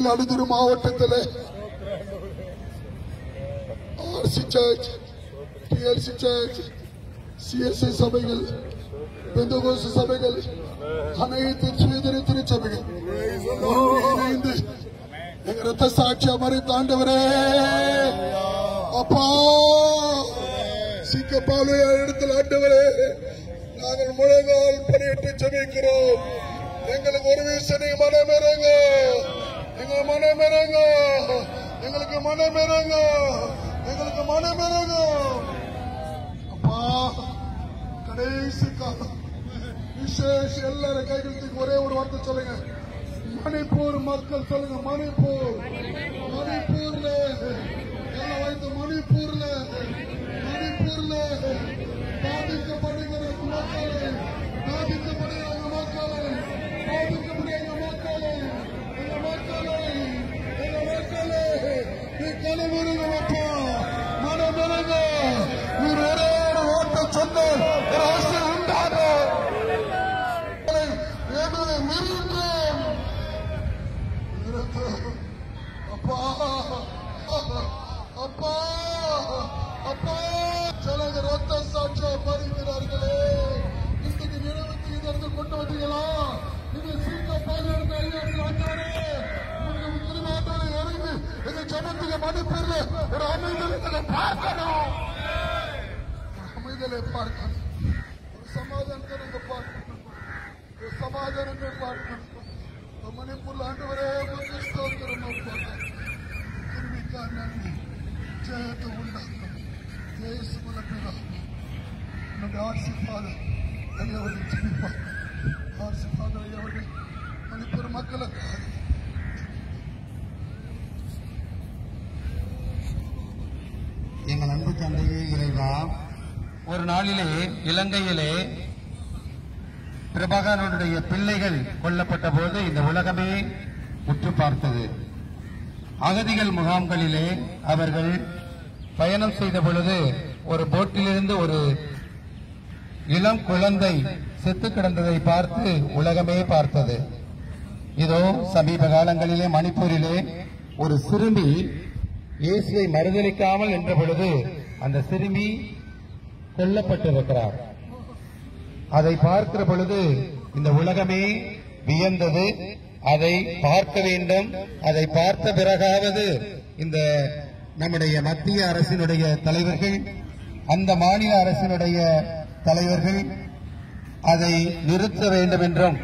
மயிலாடுதுறை மாவட்டத்தில் RC church TLC church CSI சபைகள் பெந்தகோச சபைகள் அனைத்து சுயதர திருச்சபைகள். இணைந்து எங்க ரத்த சாட்சியா மறைத்த ஆண்டவரே. அப்பா சிக்கப்பாலு இடத்தில் ஆண்டவரே. நாங்கள் முழங்கால் பணியிட்டு சமைக்கிறோம் எங்களுக்கு ஒரு வீசனை மனமிறங்க. எங்க மனமிறங்க எங்களுக்கு மனமிறங்க எங்களுக்கு மனமிறங்க அப்பா கடைசி காலம். விசேஷ எல்லாரும் கைகளுக்கு ஒரே ஒரு வார்த்தை சொல்லுங்க. மணிப்பூர் மக்கள் சொல்லுங்க மணிப்பூர். மணிப்பூர்ல. எல்லாம் வைத்து மணிப்பூர்ல. மணிப்பூர்ல. பாதிக்கப்பட்ட அப்பா அப்பா அப்பா சிலங்க ரத்த சாட்சியா மறிக்கிறார்களே இன்னைக்கு நிறுவனத்தை இருந்து கொண்டு வந்தீங்களா நீங்க சீக்க பாதுகாப்பு இறங்கி எங்க ஜனத்துக்கு ஒரு அமைதலை பார்க்கணும் அமைதலை பார்க்கணும் ஒரு சமாதானத்தை நாங்க பார்க்கணும் ஒரு சமாதானத்தை மணிப்பூர்ல ஆண்டவரே உங்களுக்கு நன்றி. ஜெயத்தை உண்டாக்கும். ஜெயசு ஆசிர்வாதம் ஐயாவர்கள் ஆசிர்வாதம் மணிப்பூர் எங்கள் அன்பு தந்தையே இறைவா ஒரு நாளிலே இலங்கையிலே பிரபாகரனுடைய பிள்ளைகள் கொல்லப்பட்ட போது இந்த உலகமே உற்று பார்த்தது. அகதிகள் முகாம்களிலே அவர்கள் பயணம் செய்த பொழுது ஒரு போட்டிலிருந்து ஒரு இளம் குழந்தை செத்து கிடந்ததை பார்த்து உலகமே பார்த்தது. இதோ சமீப காலங்களிலே மணிப்பூரிலே ஒரு சிறுமி இயேசுவை மறுதளிக்காமல் நின்ற பொழுது அந்த சிறுமி கொல்லப்பட்டிருக்கிறார். அதை பார்க்கிற பொழுது இந்த உலகமே வியந்தது. அதை பார்க்க வேண்டும். அதை பார்த்த பிறகாவது இந்த நம்முடைய மத்திய அரசினுடைய தலைவர்கள் அந்த மாநில அரசினுடைய தலைவர்கள் அதை நிறுத்த வேண்டும் என்றும்